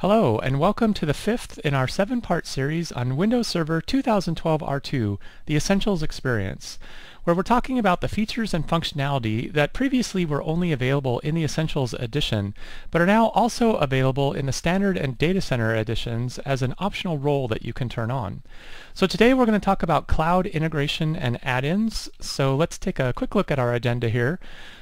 Hello, and welcome to the fifth in our seven-part series on Windows Server 2012 R2, the Essentials Experience, where we're talking about the features and functionality that previously were only available in the Essentials edition, but are now also available in the Standard and Data Center editions as an optional role that you can turn on. So today we're going to talk about cloud integration and add-ins, so let's take a quick look at our agenda here.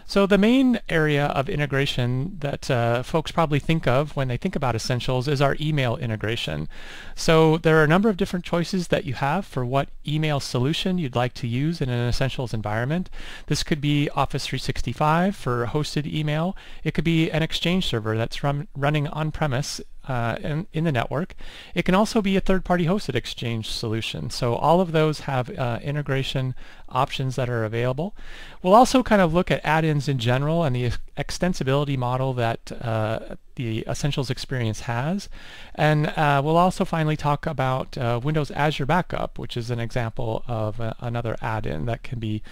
So the main area of integration that uh, folks probably think of when they think about Essentials is our email integration. So there are a number of different choices that you have for what email solution you'd like to use in an Essentials environment. This could be Office 365 for hosted email. It could be an Exchange server that's run, running on-premise uh, in, in, the network. It can also be a third-party hosted Exchange solution. So all of those have uh, integration options that are available. We'll also kind of look at add-ins in general and the extensibility model that uh, the Essentials experience has. And uh, we'll also finally talk about uh, Windows Azure Backup, which is an example of uh, another add-in that can be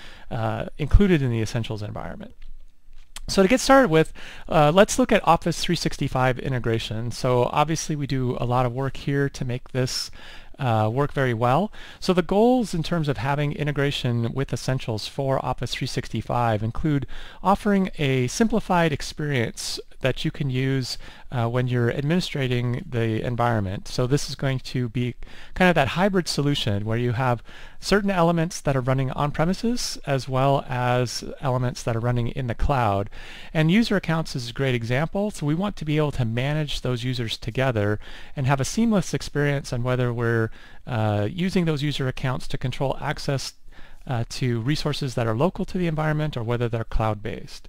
included in the Essentials environment. So to get started with, uh, let's look at Office 365 integration. So obviously we do a lot of work here to make this uh, work very well. So the goals in terms of having integration with Essentials for Office 365 include offering a simplified experience that you can use uh, when you're administrating the environment. So this is going to be kind of that hybrid solution where you have certain elements that are running on premises as well as elements that are running in the cloud. And user accounts is a great example. So we want to be able to manage those users together and have a seamless experience on whether we're uh, using those user accounts to control access uh, to resources that are local to the environment or whether they're cloud-based.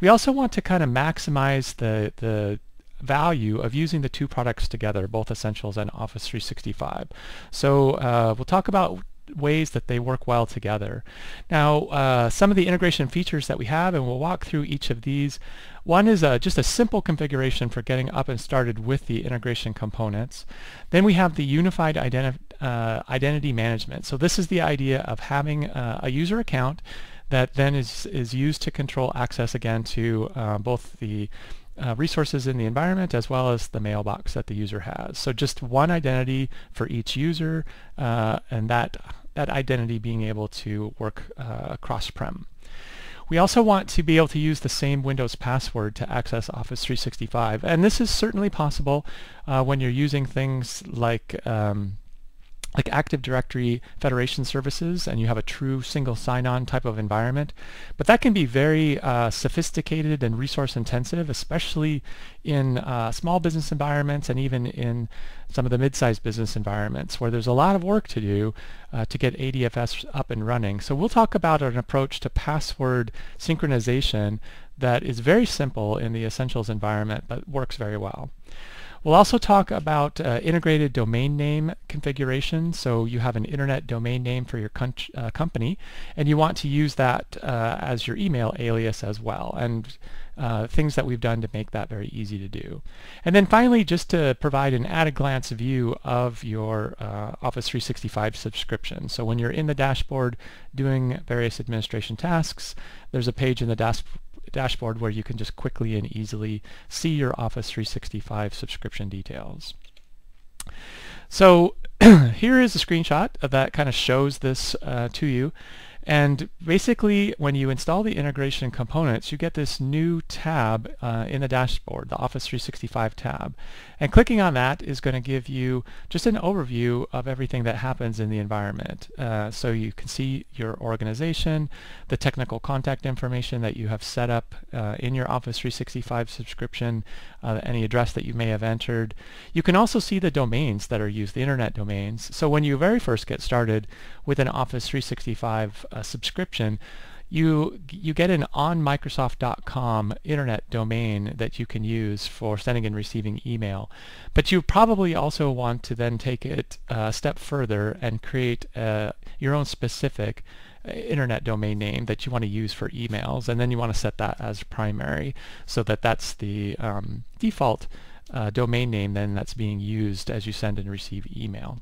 We also want to kind of maximize the, the value of using the two products together, both Essentials and Office 365. So uh, we'll talk about ways that they work well together. Now, uh, some of the integration features that we have, and we'll walk through each of these. One is uh, just a simple configuration for getting up and started with the integration components. Then we have the unified identi uh, identity management. So this is the idea of having uh, a user account that then is, is used to control access again to uh, both the uh, resources in the environment as well as the mailbox that the user has. So just one identity for each user uh, and that, that identity being able to work cross-prem. We also want to be able to use the same Windows password to access Office 365 and this is certainly possible when you're using things like um, like Active Directory Federation services and you have a true single sign-on type of environment. But that can be very uh, sophisticated and resource intensive, especially in uh, small business environments and even in some of the mid-sized business environments where there's a lot of work to do uh, to get ADFS up and running. So we'll talk about an approach to password synchronization that is very simple in the Essentials environment but works very well. We'll also talk about uh, integrated domain name configuration. So you have an internet domain name for your uh, company and you want to use that uh, as your email alias as well and uh, things that we've done to make that very easy to do. And then finally, just to provide an at-a-glance view of your uh, Office 365 subscription. So when you're in the dashboard doing various administration tasks, there's a page in the dashboard dashboard where you can just quickly and easily see your Office 365 subscription details. So here is a screenshot that kind of shows this uh, to you. And basically, when you install the integration components, you get this new tab uh, in the dashboard, the Office 365 tab. And clicking on that is going to give you just an overview of everything that happens in the environment. Uh, so you can see your organization, the technical contact information that you have set up uh, in your Office 365 subscription, uh, any address that you may have entered. You can also see the domains that are used, the internet domains. So when you very first get started with an Office 365 uh, subscription, you you get an onmicrosoft.com internet domain that you can use for sending and receiving email. But you probably also want to then take it a step further and create uh, your own specific uh, internet domain name that you want to use for emails and then you want to set that as primary so that that's the um, default uh, domain name then that's being used as you send and receive email.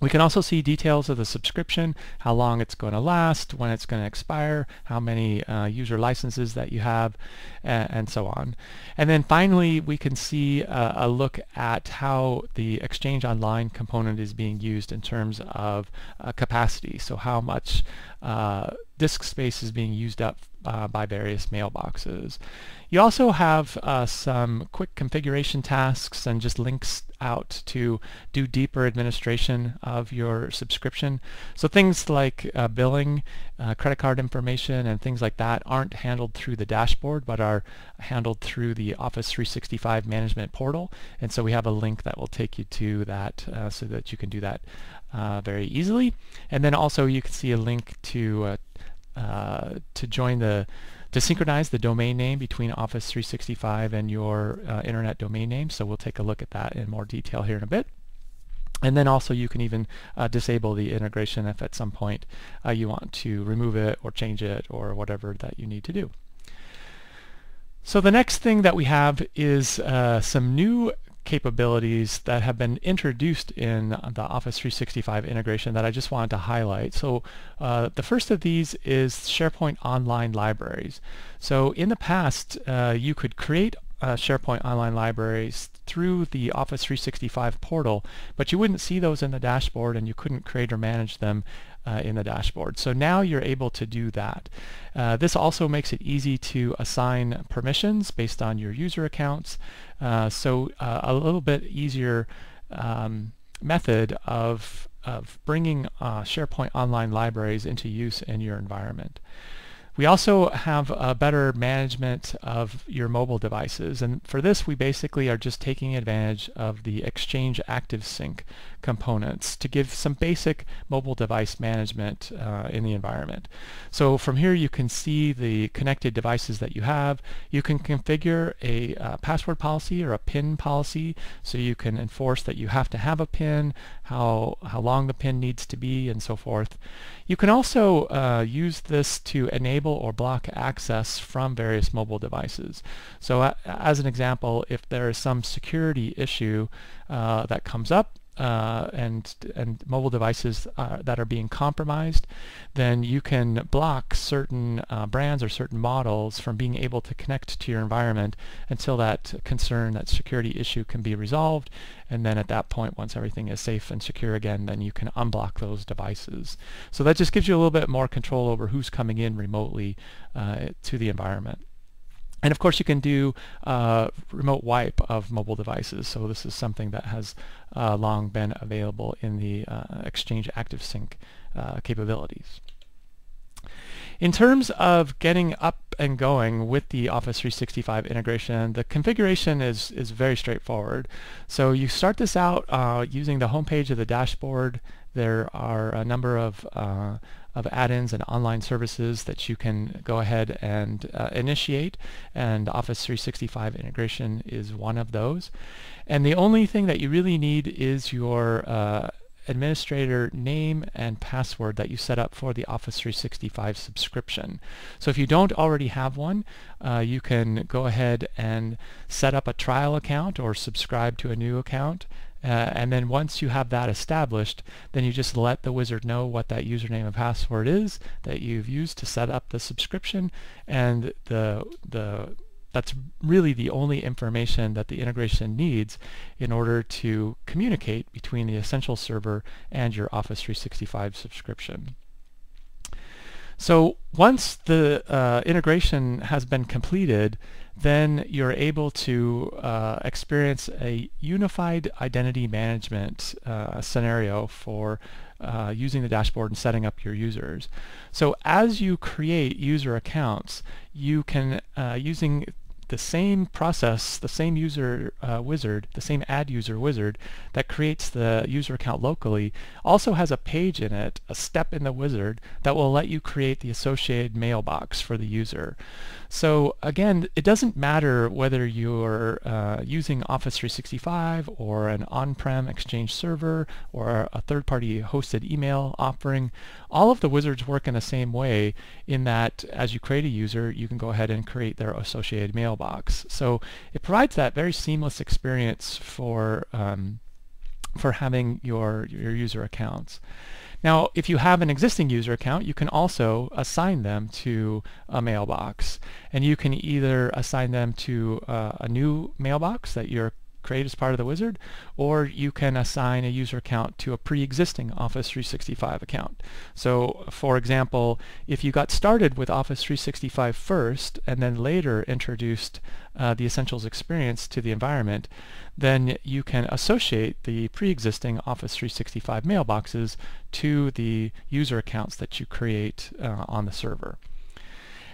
We can also see details of the subscription, how long it's going to last, when it's going to expire, how many uh, user licenses that you have, and, and, so on. And then finally, we can see uh, a look at how the Exchange Online component is being used in terms of uh, capacity. So how much uh, disk space is being used up uh, by various mailboxes. You also have uh, some quick configuration tasks and just links out to do deeper administration of your subscription. So things like uh, billing, uh, credit card information, and things like that aren't handled through the dashboard, but are handled through the Office 365 management portal. And so we have a link that will take you to that uh, so that you can do that uh, very easily. And then also you can see a link to uh, to join the to synchronize the domain name between Office 365 and your uh, internet domain name. So we'll take a look at that in more detail here in a bit. And then also you can even uh, disable the integration if at some point uh, you want to remove it or change it or whatever that you need to do. So the next thing that we have is uh, some new capabilities that have been introduced in the Office 365 integration that I just wanted to highlight. So uh, the first of these is SharePoint Online Libraries. So in the past, uh, you could create uh, SharePoint Online Libraries through the Office 365 portal, but you wouldn't see those in the dashboard and you couldn't create or manage them uh, in the dashboard. So now you're able to do that. Uh, this also makes it easy to assign permissions based on your user accounts. Uh, so uh, a little bit easier um, method of, of bringing uh, SharePoint Online libraries into use in your environment. We also have a better management of your mobile devices and for this we basically are just taking advantage of the Exchange ActiveSync components to give some basic mobile device management uh, in the environment. So from here you can see the connected devices that you have. You can configure a uh, password policy or a PIN policy so you can enforce that you have to have a PIN, how, how long the PIN needs to be and so forth. You can also uh, use this to enable or block access from various mobile devices. So as an example, if there is some security issue uh, that comes up, uh, and and mobile devices uh, that are being compromised, then you can block certain uh, brands or certain models from being able to connect to your environment until that concern, that security issue can be resolved. And then at that point, once everything is safe and secure again, then you can unblock those devices. So that just gives you a little bit more control over who's coming in remotely uh, to the environment. And of course you can do uh, remote wipe of mobile devices. So this is something that has uh, long been available in the uh, Exchange ActiveSync uh, capabilities. In terms of getting up and going with the Office 365 integration, the configuration is, is very straightforward. So you start this out uh, using the homepage of the dashboard. There are a number of uh, of add-ins and online services that you can go ahead and uh, initiate and Office 365 integration is one of those and the only thing that you really need is your uh, administrator name and password that you set up for the Office 365 subscription. So if you don't already have one, uh, you can go ahead and set up a trial account or subscribe to a new account uh, and then once you have that established, then you just let the wizard know what that username and password is that you've used to set up the subscription, and the the that's really the only information that the integration needs in order to communicate between the Essential server and your Office 365 subscription. So once the uh, integration has been completed, then you're able to uh, experience a unified identity management uh, scenario for uh, using the dashboard and setting up your users. So as you create user accounts, you can, uh, using the same process, the same user uh, wizard, the same add user wizard that creates the user account locally also has a page in it, a step in the wizard that will let you create the associated mailbox for the user. So again, it doesn't matter whether you're uh, using Office 365 or an on-prem Exchange server or a third-party hosted email offering. All of the wizards work in the same way in that as you create a user, you can go ahead and create their associated mailbox. So it provides that very seamless experience for um, for having your, your user accounts. Now, if you have an existing user account, you can also assign them to a mailbox. And you can either assign them to uh, a new mailbox that you're create as part of the wizard, or you can assign a user account to a pre-existing Office 365 account. So for example, if you got started with Office 365 first and then later introduced uh, the Essentials experience to the environment, then you can associate the pre-existing Office 365 mailboxes to the user accounts that you create uh, on the server.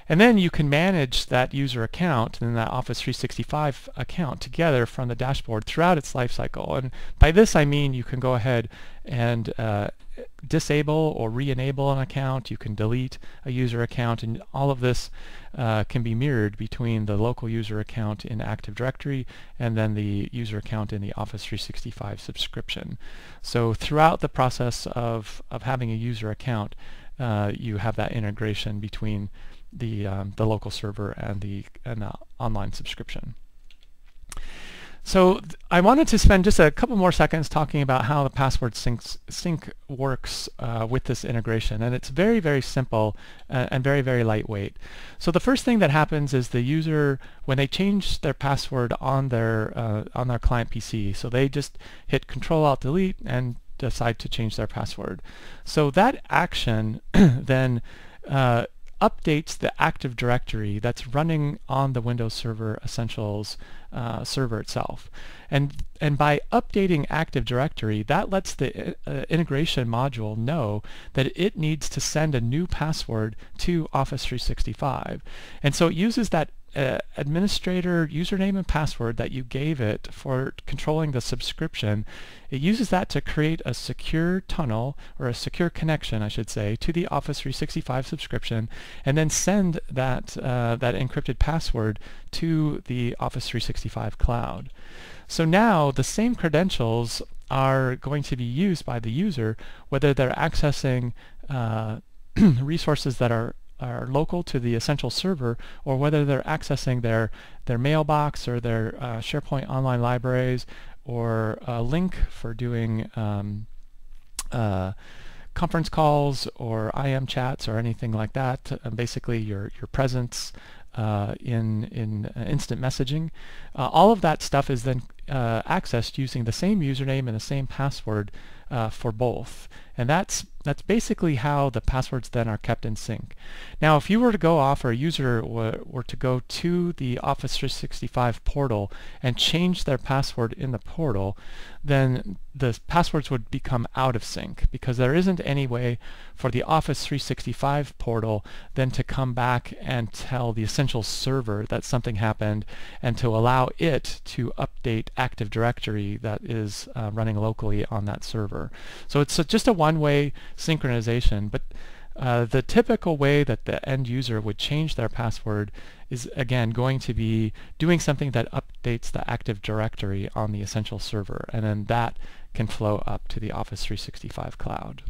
And then you can manage that user account and that Office 365 account together from the dashboard throughout its lifecycle. And by this I mean you can go ahead and uh, disable or re-enable an account. You can delete a user account and all of this uh, can be mirrored between the local user account in Active Directory and then the user account in the Office 365 subscription. So throughout the process of, of having a user account, uh, you have that integration between the um, the local server and the and the online subscription. So I wanted to spend just a couple more seconds talking about how the password sync sync works uh, with this integration. And it's very, very simple uh, and very, very lightweight. So the first thing that happens is the user, when they change their password on their, uh, on their client PC, so they just hit Control-Alt-Delete and decide to change their password. So that action then uh, updates the Active Directory that's running on the Windows Server Essentials uh, server itself. And, and by updating Active Directory, that lets the uh, integration module know that it needs to send a new password to Office 365. And so it uses that administrator username and password that you gave it for controlling the subscription, it uses that to create a secure tunnel, or a secure connection, I should say, to the Office 365 subscription, and then send that, uh, that encrypted password to the Office 365 cloud. So now the same credentials are going to be used by the user, whether they're accessing uh, resources that are are local to the essential server or whether they're accessing their their mailbox or their uh, SharePoint online libraries or a Lync for doing um, uh, conference calls or IM chats or anything like that. Uh, basically, your your presence uh, in in uh, instant messaging. Uh, all of that stuff is then Uh, accessed using the same username and the same password uh, for both, and that's that's basically how the passwords then are kept in sync. Now if you were to go off or a user were, were to go to the Office 365 portal and change their password in the portal, then the passwords would become out of sync because there isn't any way for the Office 365 portal then to come back and tell the Essential server that something happened and to allow it to update Active Directory that is uh, running locally on that server. So it's a, just a one-way synchronization, but uh, the typical way that the end user would change their password is again going to be doing something that updates the Active Directory on the Essential server and then that can flow up to the Office 365 cloud.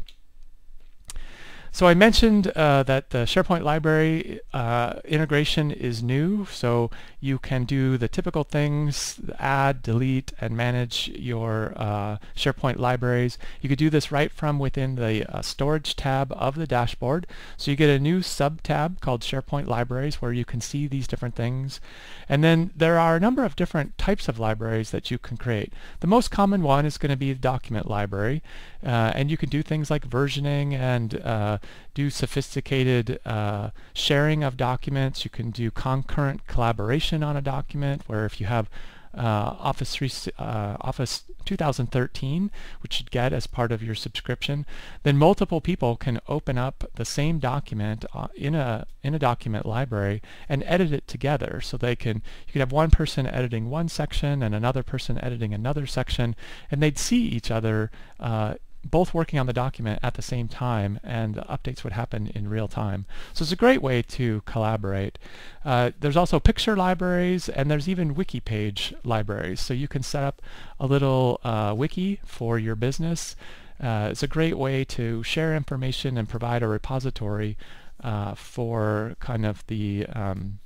So I mentioned uh, that the SharePoint library uh, integration is new, so you can do the typical things, add, delete, and manage your uh, SharePoint libraries. You could do this right from within the uh, storage tab of the dashboard. So you get a new sub-tab called SharePoint libraries where you can see these different things. And then there are a number of different types of libraries that you can create. The most common one is going to be the document library, uh, and you can do things like versioning and uh, do sophisticated uh, sharing of documents. You can do concurrent collaboration on a document where if you have uh, Office 3, uh, Office 2013, which you get as part of your subscription, then multiple people can open up the same document uh, in a in a document library and edit it together. So they can you could have one person editing one section and another person editing another section, and they'd see each other uh, both working on the document at the same time and the updates would happen in real time. So it's a great way to collaborate. Uh, there's also picture libraries and there's even wiki page libraries. So you can set up a little uh, wiki for your business. Uh, it's a great way to share information and provide a repository uh, for kind of the um,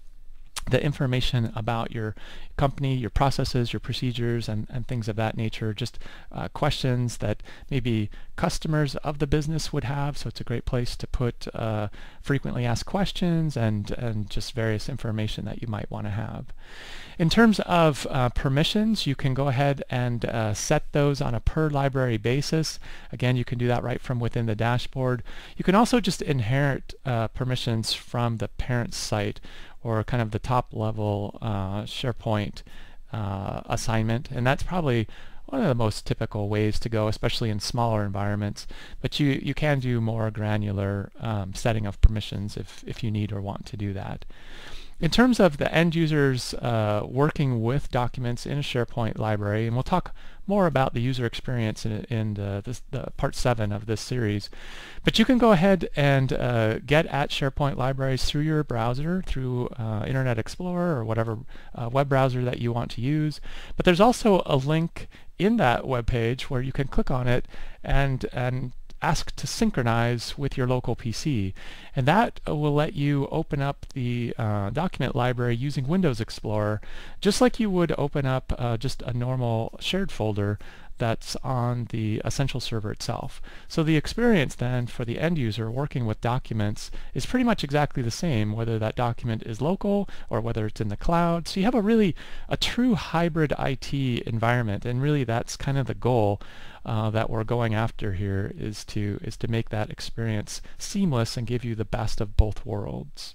the information about your company, your processes, your procedures, and, and things of that nature, just uh, questions that maybe customers of the business would have. So it's a great place to put uh, frequently asked questions and, and just various information that you might want to have. In terms of uh, permissions, you can go ahead and uh, set those on a per library basis. Again, you can do that right from within the dashboard. You can also just inherit uh, permissions from the parent site or kind of the top level uh, SharePoint uh, assignment. And that's probably one of the most typical ways to go, especially in smaller environments. But you, you can do more granular um, setting of permissions if, if you need or want to do that. In terms of the end users uh, working with documents in a SharePoint library, and we'll talk more about the user experience in, in the, this, the part 7 of this series, but you can go ahead and uh, get at SharePoint libraries through your browser, through uh, Internet Explorer or whatever uh, web browser that you want to use. But there's also a link in that web page where you can click on it and, and ask to synchronize with your local PC. And that will let you open up the uh, document library using Windows Explorer, just like you would open up uh, just a normal shared folder that's on the Essential server itself. So the experience then for the end user working with documents is pretty much exactly the same, whether that document is local or whether it's in the cloud. So you have a really, a true hybrid IT environment, and really that's kind of the goal uh, that we're going after here is to is to make that experience seamless and give you the best of both worlds.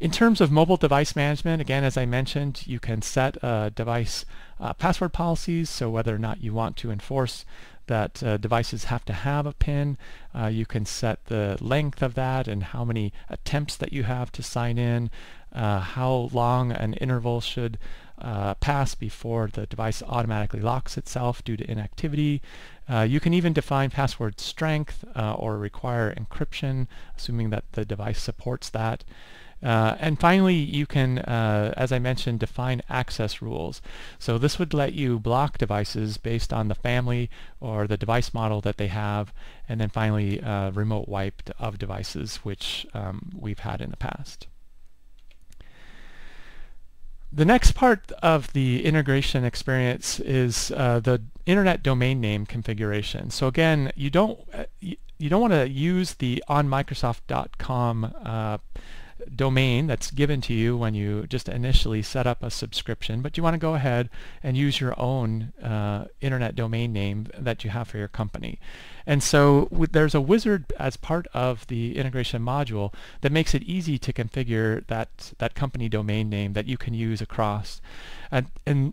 In terms of mobile device management, again, as I mentioned, you can set uh, device uh, password policies, so whether or not you want to enforce that uh, devices have to have a PIN. Uh, you can set the length of that and how many attempts that you have to sign in, uh, how long an interval should uh, pass before the device automatically locks itself due to inactivity. You can even define password strength or require encryption, assuming that the device supports that. Uh, and finally, you can, uh, as I mentioned, define access rules. So this would let you block devices based on the family or the device model that they have, and then finally uh, remote wiped of devices, which um, we've had in the past. The next part of the integration experience is uh, the internet domain name configuration. So again, you don't uh, you don't want to use the onmicrosoft.com domain that's given to you when you just initially set up a subscription, but you want to go ahead and use your own uh, internet domain name that you have for your company. And so there's a wizard as part of the integration module that makes it easy to configure that, that company domain name that you can use across. And, and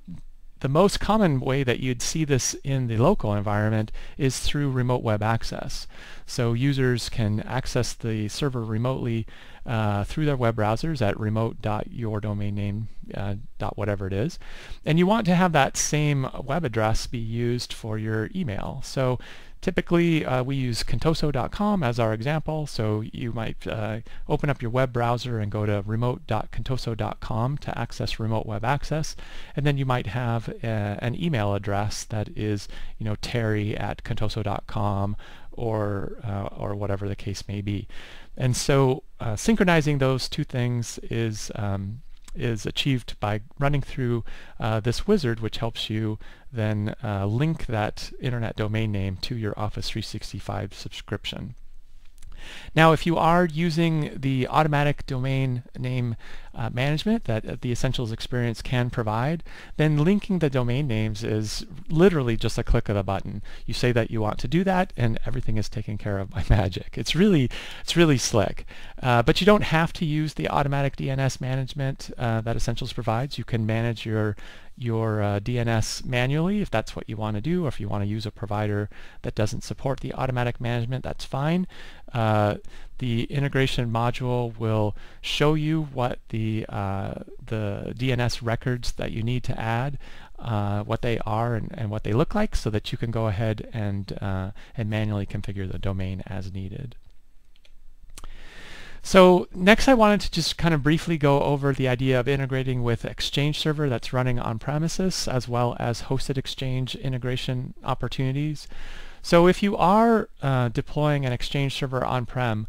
the most common way that you'd see this in the local environment is through remote web access. So users can access the server remotely uh, through their web browsers at remote.yourdomainname uh, dot whatever it is. And you want to have that same web address be used for your email. So Typically, uh, we use contoso.com as our example, so you might uh, open up your web browser and go to remote.contoso.com to access remote web access, and then you might have a, uh, an email address that is, you know, terry at contoso.com or, uh, or whatever the case may be. And so uh, synchronizing those two things is um, is achieved by running through uh, this wizard, which helps you then uh, link that internet domain name to your Office 365 subscription. Now, if you are using the automatic domain name uh, management that uh, the Essentials experience can provide, then linking the domain names is literally just a click of a button. You say that you want to do that, and everything is taken care of by magic. It's really, it's really slick. Uh, but you don't have to use the automatic DNS management uh, that Essentials provides. You can manage your your uh, DNS manually if that's what you want to do, or if you want to use a provider that doesn't support the automatic management, that's fine. Uh, the integration module will show you what the, uh, the DNS records that you need to add, uh, what they are and, and, what they look like so that you can go ahead and, uh, and manually configure the domain as needed. So next I wanted to just kind of briefly go over the idea of integrating with Exchange Server that's running on premises as well as hosted Exchange integration opportunities. So if you are uh, deploying an Exchange server on-prem,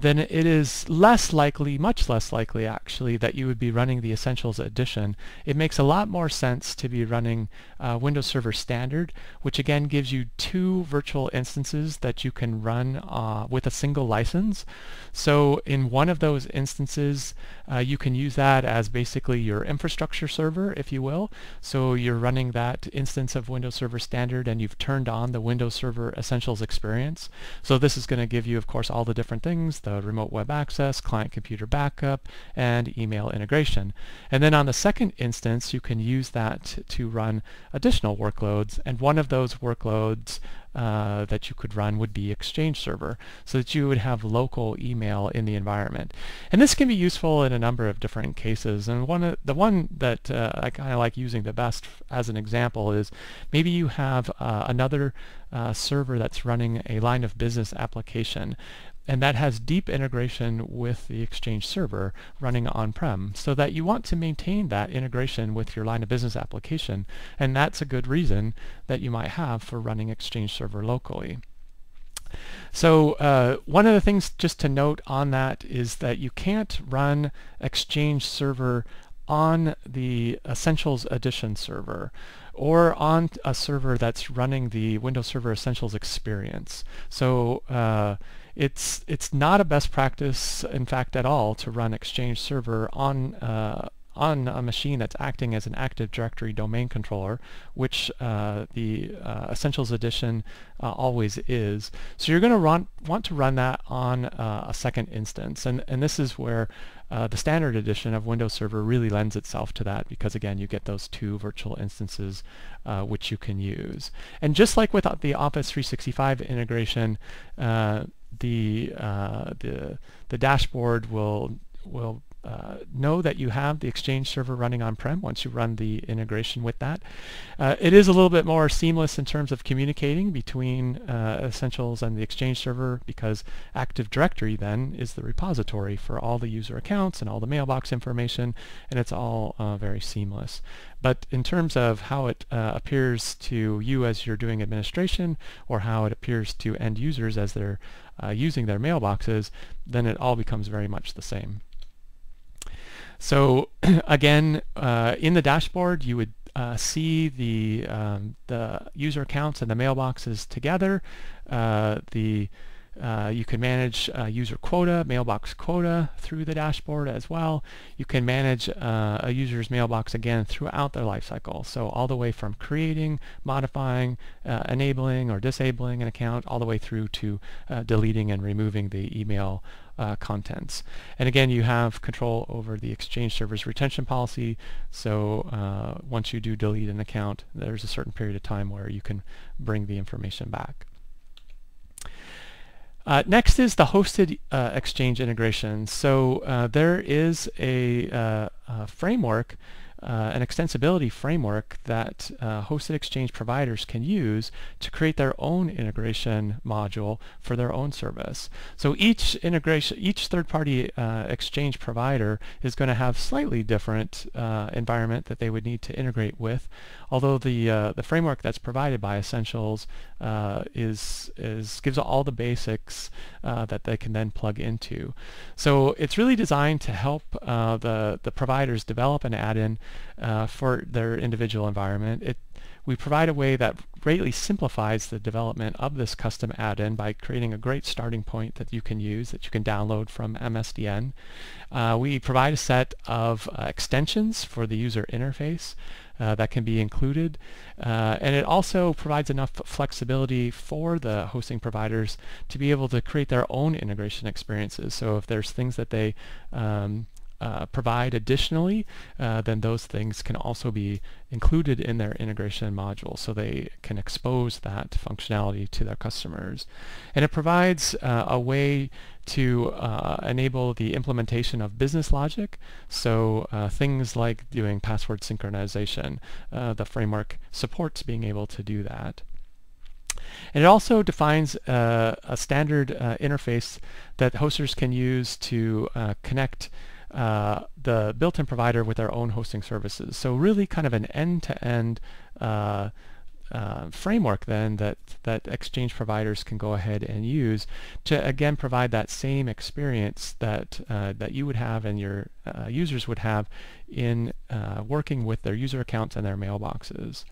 then it is less likely, much less likely actually, that you would be running the Essentials Edition. It makes a lot more sense to be running uh, Windows Server Standard, which again gives you two virtual instances that you can run uh, with a single license. So in one of those instances, uh, you can use that as basically your infrastructure server, if you will. So you're running that instance of Windows Server Standard and you've turned on the Windows Server Essentials experience. So this is going to give you, of course, all the different things, the remote web access, client computer backup, and email integration. And then on the second instance, you can use that to run additional workloads, and one of those workloads uh, that you could run would be Exchange Server, so that you would have local email in the environment. And this can be useful in a number of different cases. And one the one that uh, I kind of like using the best as an example is maybe you have uh, another uh, server that's running a line of business application and that has deep integration with the Exchange server running on-prem so that you want to maintain that integration with your line of business application and that's a good reason that you might have for running Exchange server locally. So uh, one of the things just to note on that is that you can't run Exchange server on the Essentials Edition server or on a server that's running the Windows Server Essentials experience. So uh, it's it's not a best practice, in fact, at all, to run Exchange Server on uh, on a machine that's acting as an Active Directory domain controller, which uh, the uh, Essentials Edition uh, always is. So you're going to want to run that on uh, a second instance, and and this is where uh, the standard edition of Windows Server really lends itself to that because again you get those two virtual instances uh, which you can use. And just like with the Office 365 integration, the uh, the the dashboard will will uh, know that you have the Exchange server running on-prem once you run the integration with that. Uh, it is a little bit more seamless in terms of communicating between uh, Essentials and the Exchange server because Active Directory then is the repository for all the user accounts and all the mailbox information and it's all uh, very seamless. But in terms of how it uh, appears to you as you're doing administration or how it appears to end users as they're uh, using their mailboxes, then it all becomes very much the same. So again, uh, in the dashboard, you would uh, see the um, the user accounts and the mailboxes together. Uh, the uh, you can manage uh, user quota, mailbox quota through the dashboard as well. You can manage uh, a user's mailbox again throughout their lifecycle. So all the way from creating, modifying, uh, enabling or disabling an account, all the way through to uh, deleting and removing the email uh, contents. And again, you have control over the Exchange server's retention policy. So once you do delete an account, there's a certain period of time where you can bring the information back. Uh, next is the hosted uh, exchange integration. So uh, there is a, uh, a framework uh, an extensibility framework that uh, hosted exchange providers can use to create their own integration module for their own service. So each integration, each third-party exchange provider is going to have slightly different environment that they would need to integrate with, although the uh, the framework that's provided by Essentials uh, is is gives all the basics that they can then plug into. So it's really designed to help the the providers develop an add in uh, for their individual environment. It, we provide a way that greatly simplifies the development of this custom add-in by creating a great starting point that you can use, that you can download from MSDN. Uh, we provide a set of uh, extensions for the user interface uh, that can be included. Uh, and it also provides enough flexibility for the hosting providers to be able to create their own integration experiences. So if there's things that they um, uh, provide additionally, uh, then those things can also be included in their integration module so they can expose that functionality to their customers. And it provides uh, a way to uh, enable the implementation of business logic. So uh, things like doing password synchronization, uh, the framework supports being able to do that. And it also defines a standard interface that hosters can use to connect uh, the built-in provider with their own hosting services. So really kind of an end-to-end uh, uh, framework then that, that Exchange providers can go ahead and use to again provide that same experience that, uh, that you would have and your uh, users would have in uh, working with their user accounts and their mailboxes.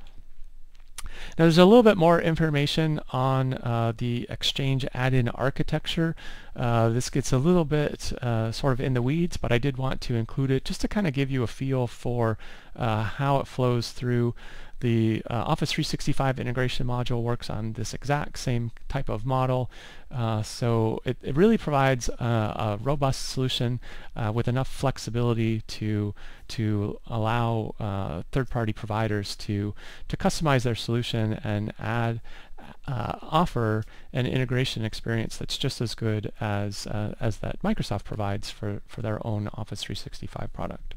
Now there's a little bit more information on uh, the Exchange add-in architecture. Uh, this gets a little bit uh, sort of in the weeds, but I did want to include it just to kind of give you a feel for uh, how it flows through the uh, Office 365 integration module works on this exact same type of model. Uh, so it, it, really provides a, a robust solution uh, with enough flexibility to to allow uh, third-party providers to to customize their solution and add uh, offer an integration experience that's just as good as uh, as that Microsoft provides for for their own Office 365 product.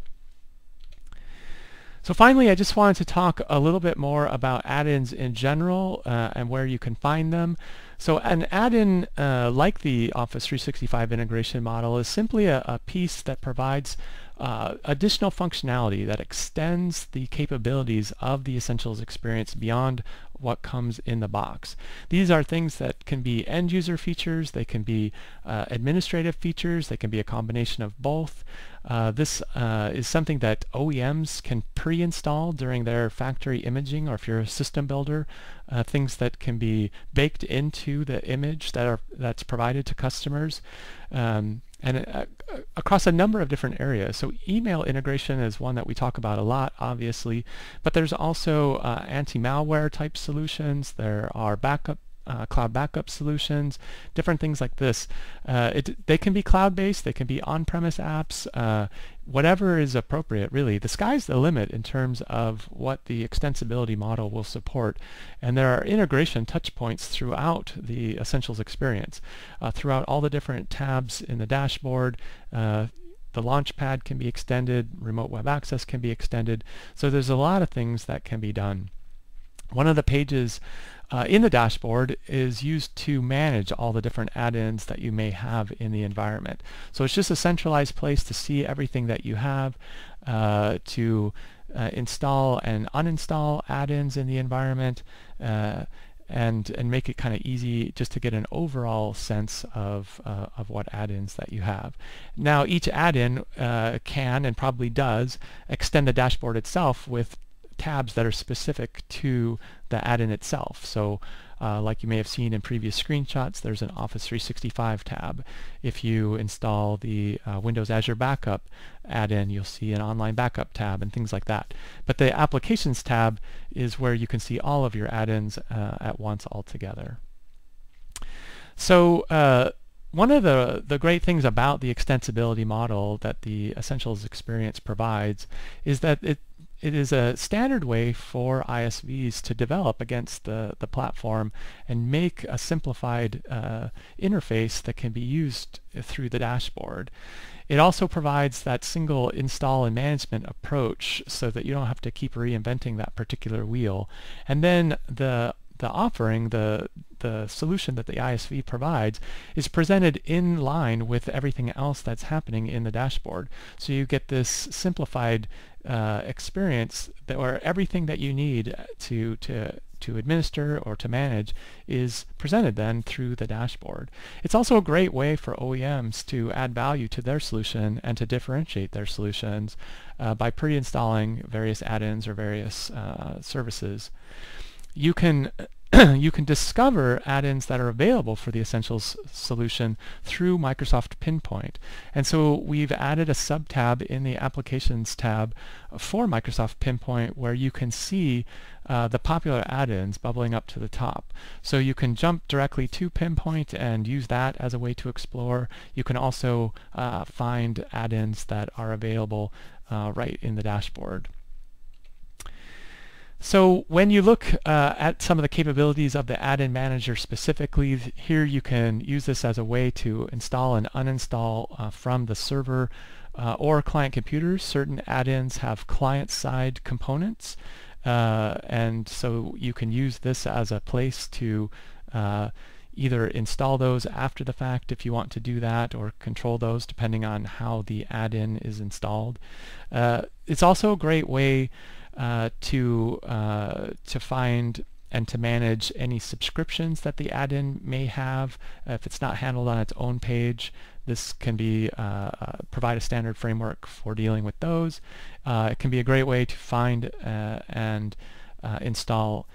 So finally, I just wanted to talk a little bit more about add-ins in general uh, and where you can find them. So an add-in uh, like the Office 365 integration model is simply a, a piece that provides uh, additional functionality that extends the capabilities of the Essentials experience beyond what comes in the box. These are things that can be end user features, they can be uh, administrative features, they can be a combination of both. Uh, this uh, is something that OEMs can pre-install during their factory imaging or if you're a system builder, uh, things that can be baked into the image that are that's provided to customers. Um, and uh, across a number of different areas. So email integration is one that we talk about a lot, obviously, but there's also uh, anti-malware type solutions. There are backup uh, cloud backup solutions, different things like this. Uh, it, they can be cloud-based, they can be on-premise apps, uh, whatever is appropriate really. The sky's the limit in terms of what the extensibility model will support. And there are integration touch points throughout the Essentials experience, uh, throughout all the different tabs in the dashboard, uh, the Launchpad can be extended, remote web access can be extended. So there's a lot of things that can be done. One of the pages uh, in the dashboard is used to manage all the different add-ins that you may have in the environment. So it's just a centralized place to see everything that you have, uh, to uh, install and uninstall add-ins in the environment, uh, and and make it kind of easy just to get an overall sense of uh, of what add-ins that you have. Now each add-in uh, can and probably does extend the dashboard itself with tabs that are specific to the add-in itself. So uh, like you may have seen in previous screenshots, there's an Office 365 tab. If you install the uh, Windows Azure Backup add-in, you'll see an online backup tab and things like that. But the Applications tab is where you can see all of your add-ins uh, at once all together. So uh, one of the, the great things about the extensibility model that the Essentials experience provides is that it it is a standard way for ISVs to develop against the, the platform and make a simplified uh, interface that can be used through the dashboard. It also provides that single install and management approach so that you don't have to keep reinventing that particular wheel. And then the the offering, the the solution that the ISV provides is presented in line with everything else that's happening in the dashboard. So you get this simplified uh, experience that where everything that you need to to to administer or to manage is presented then through the dashboard. It's also a great way for OEMs to add value to their solution and to differentiate their solutions uh, by pre-installing various add-ins or various uh, services. You can you can discover add-ins that are available for the Essentials solution through Microsoft Pinpoint. And so we've added a sub-tab in the Applications tab for Microsoft Pinpoint where you can see uh, the popular add-ins bubbling up to the top. So you can jump directly to Pinpoint and use that as a way to explore. You can also uh, find add-ins that are available uh, right in the dashboard. So when you look uh, at some of the capabilities of the add-in manager specifically, here you can use this as a way to install and uninstall uh, from the server uh, or client computers. Certain add-ins have client-side components, uh, and so you can use this as a place to uh, either install those after the fact if you want to do that or control those depending on how the add-in is installed. Uh, it's also a great way uh, to uh, to find and to manage any subscriptions that the add-in may have. if it's not handled on its own page, this can be uh, uh, provide a standard framework for dealing with those. Uh, it can be a great way to find uh, and install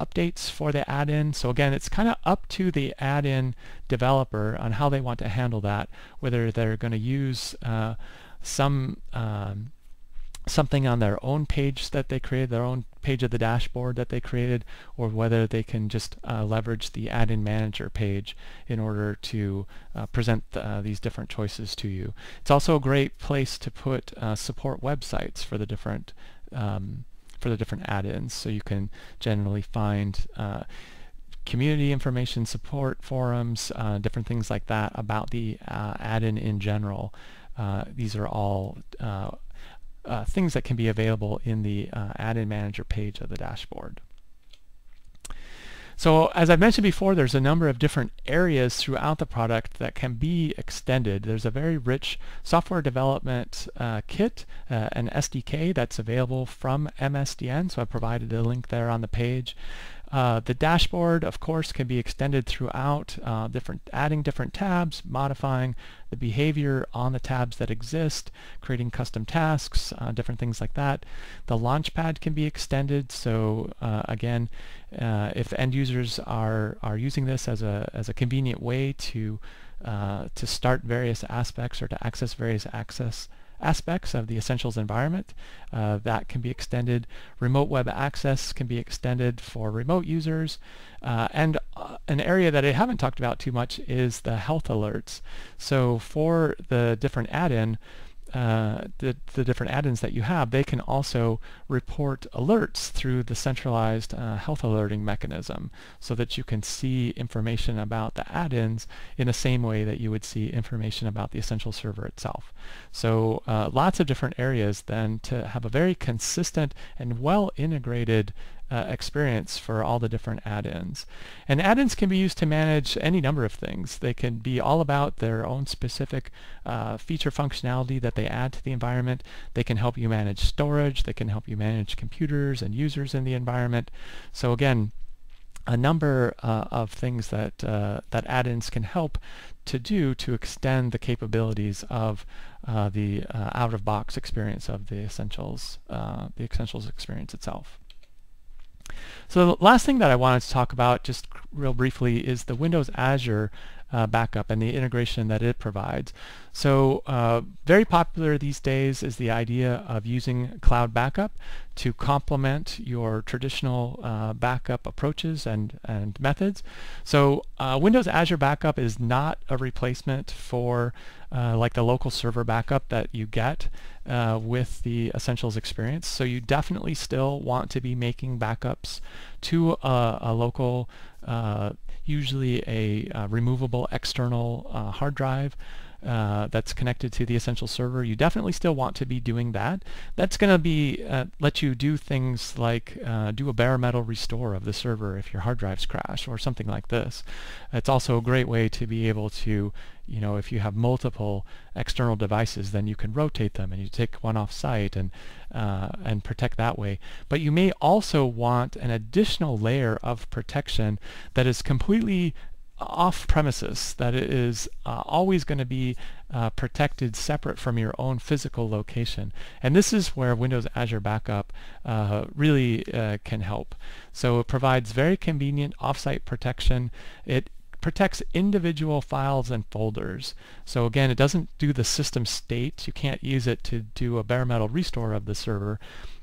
updates for the add-in. So again, it's kind of up to the add-in developer on how they want to handle that, whether they're going to use some um, something on their own page that they created, their own page of the dashboard that they created, or whether they can just uh, leverage the add-in manager page in order to uh, present uh, these different choices to you. It's also a great place to put uh, support websites for the different um, for the different add-ins, so you can generally find uh, community information, support forums, uh, different things like that about the add-in in general. these are all uh, things that can be available in the uh, add-in manager page of the dashboard. So as I've mentioned before, there's a number of different areas throughout the product that can be extended. There's a very rich software development uh, kit, uh, an SDK that's available from MSDN, so I provided a link there on the page. Uh, the dashboard, of course, can be extended throughout, uh, different, adding different tabs, modifying the behavior on the tabs that exist, creating custom tasks, uh, different things like that. The launchpad can be extended, so uh, again, uh, if end users are, are using this as a, as a convenient way to, to start various aspects or to access various access aspects of the Essentials environment. Uh, that can be extended. Remote web access can be extended for remote users. Uh, and uh, an area that I haven't talked about too much is the health alerts. So for the different add-in, uh, the, the different add-ins that you have, they can also report alerts through the centralized uh, health alerting mechanism so that you can see information about the add-ins in the same way that you would see information about the Essential server itself. So uh, lots of different areas then to have a very consistent and well integrated uh, experience for all the different add-ins. And add-ins can be used to manage any number of things. They can be all about their own specific uh, feature functionality that they add to the environment. They can help you manage storage. They can help you manage computers and users in the environment. So again, a number uh, of things that uh, that add-ins can help to do to extend the capabilities of uh, the uh, out-of-box experience of the essentials, uh, the essentials experience itself. So the last thing that I wanted to talk about just real briefly is the Windows Azure uh, backup and the integration that it provides. So uh, very popular these days is the idea of using cloud backup to complement your traditional uh, backup approaches and, and methods. So uh, Windows Azure Backup is not a replacement for uh, like the local server backup that you get uh, with the Essentials experience. So you definitely still want to be making backups to a, a local, uh, usually a uh, removable external uh, hard drive uh, that's connected to the essential server, you definitely still want to be doing that. That's going to be uh, let you do things like uh, do a bare metal restore of the server if your hard drives crash or something like this. It's also a great way to be able to, you know, if you have multiple external devices, then you can rotate them and you take one off site and uh, and protect that way. But you may also want an additional layer of protection that is completely off premises, that it is uh, always going to be uh, protected separate from your own physical location. And this is where Windows Azure Backup uh, really uh, can help. So it provides very convenient offsite protection. It protects individual files and folders. So again, it doesn't do the system state. You can't use it to do a bare metal restore of the server,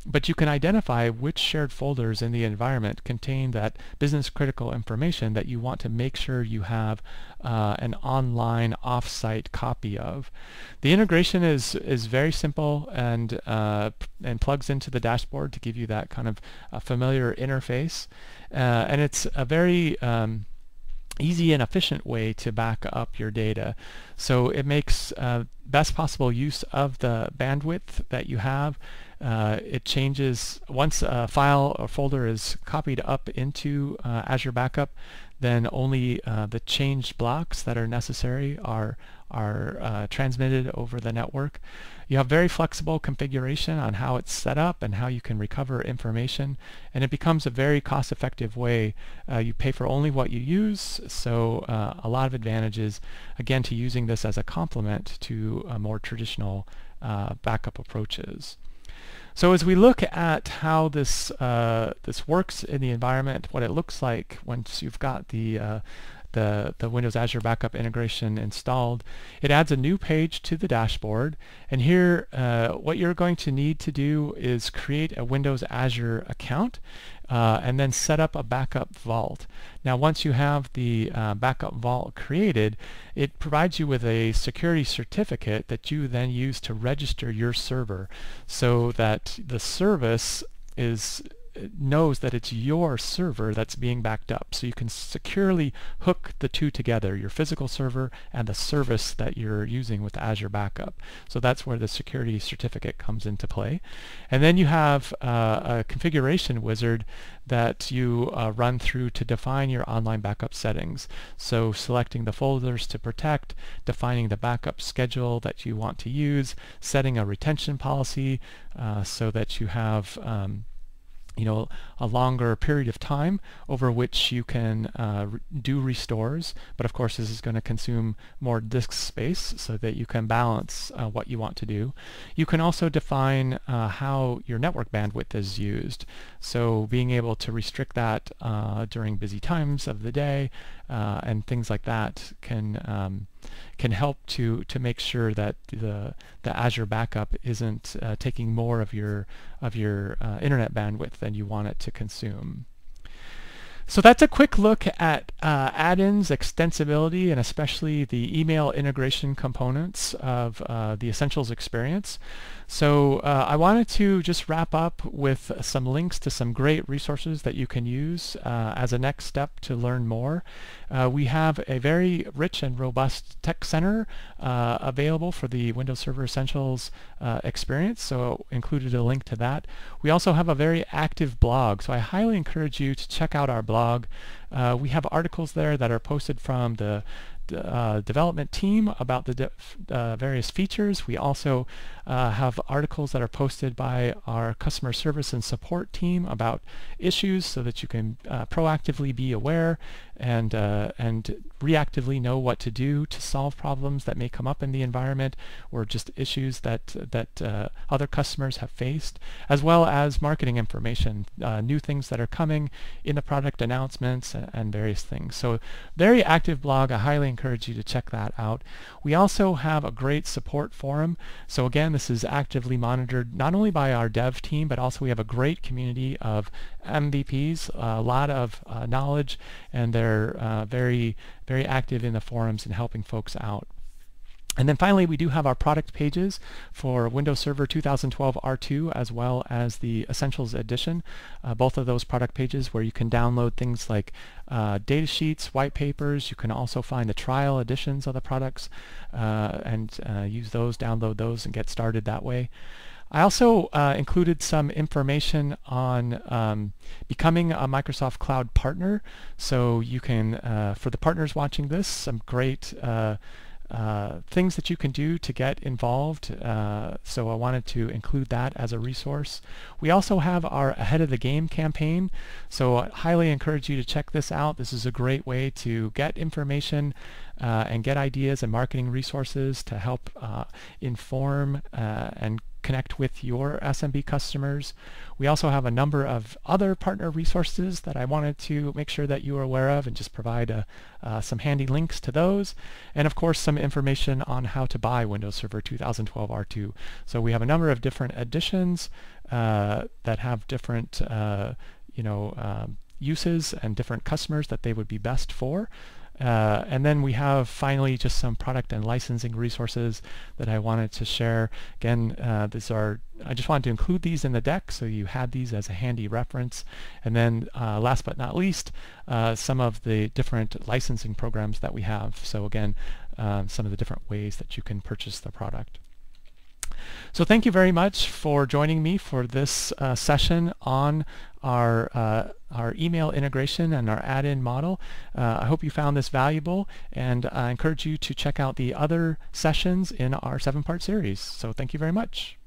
but you can identify which shared folders in the environment contain that business critical information that you want to make sure you have uh, an online offsite copy of. The integration is is very simple and uh, and plugs into the dashboard to give you that kind of familiar interface, uh, and it's a very um, easy and efficient way to back up your data. So it makes uh, best possible use of the bandwidth that you have uh, it changes once a file or folder is copied up into uh, Azure Backup then only uh, the changed blocks that are necessary are are uh, transmitted over the network. You have very flexible configuration on how it's set up and how you can recover information and it becomes a very cost-effective way. Uh, you pay for only what you use so uh, a lot of advantages again to using this as a complement to more traditional backup approaches. So as we look at how this uh, this works in the environment, what it looks like once you've got the uh, the, the Windows Azure Backup integration installed, it adds a new page to the dashboard. And here, uh, what you're going to need to do is create a Windows Azure account uh, and then set up a backup vault. Now, once you have the uh, backup vault created, it provides you with a security certificate that you then use to register your server so that the service is knows that it's your server that's being backed up. So you can securely hook the two together, your physical server and the service that you're using with Azure Backup. So that's where the security certificate comes into play. And then you have uh, a configuration wizard that you uh, run through to define your online backup settings. So selecting the folders to protect, defining the backup schedule that you want to use, setting a retention policy uh, so that you have um, you know, a longer period of time over which you can uh, do restores. But of course, this is going to consume more disk space so that you can balance uh, what you want to do. You can also define uh, how your network bandwidth is used. So being able to restrict that uh, during busy times of the day uh, and things like that can um, can help to to make sure that the the Azure backup isn't uh, taking more of your of your uh, internet bandwidth than you want it to consume. So that's a quick look at uh, add-ins, extensibility, and especially the email integration components of uh, the Essentials experience. So uh, I wanted to just wrap up with some links to some great resources that you can use uh, as a next step to learn more. Uh, we have a very rich and robust tech center uh, available for the Windows Server Essentials uh, experience, so included a link to that. We also have a very active blog, so I highly encourage you to check out our blog. Uh, we have articles there that are posted from the uh, development team about the uh, various features. We also uh, have articles that are posted by our customer service and support team about issues so that you can uh, proactively be aware and uh, and reactively know what to do to solve problems that may come up in the environment or just issues that that uh, other customers have faced, as well as marketing information, new things that are coming in the product announcements and, and various things. So very active blog. I highly encourage you to check that out. We also have a great support forum. So again, this is actively monitored not only by our dev team, but also we have a great community of MVPs, a lot of uh, knowledge, and they're uh, very, very active in the forums and helping folks out. And then finally, we do have our product pages for Windows Server 2012 R2 as well as the Essentials Edition. Uh, both of those product pages where you can download things like uh, data sheets, white papers. You can also find the trial editions of the products uh, and uh, use those, download those, and get started that way. I also uh, included some information on um, becoming a Microsoft Cloud partner. So you can, uh, for the partners watching this, some great uh, uh things that you can do to get involved. Uh, so I wanted to include that as a resource. We also have our Ahead of the Game campaign. So I highly encourage you to check this out. This is a great way to get information uh, and get ideas and marketing resources to help inform and connect with your SMB customers. We also have a number of other partner resources that I wanted to make sure that you are aware of and just provide a, uh, some handy links to those. And of course some information on how to buy Windows Server 2012 R2. So we have a number of different editions uh, that have different uh, you know, um, uses and different customers that they would be best for. Uh, and then we have finally just some product and licensing resources that I wanted to share. Again, uh, these are I just wanted to include these in the deck so you had these as a handy reference. And then uh, last but not least, uh, some of the different licensing programs that we have. So again, um, some of the different ways that you can purchase the product. So thank you very much for joining me for this uh, session on our uh, our email integration and our add-in model. Uh, I hope you found this valuable and I encourage you to check out the other sessions in our seven-part series. So thank you very much.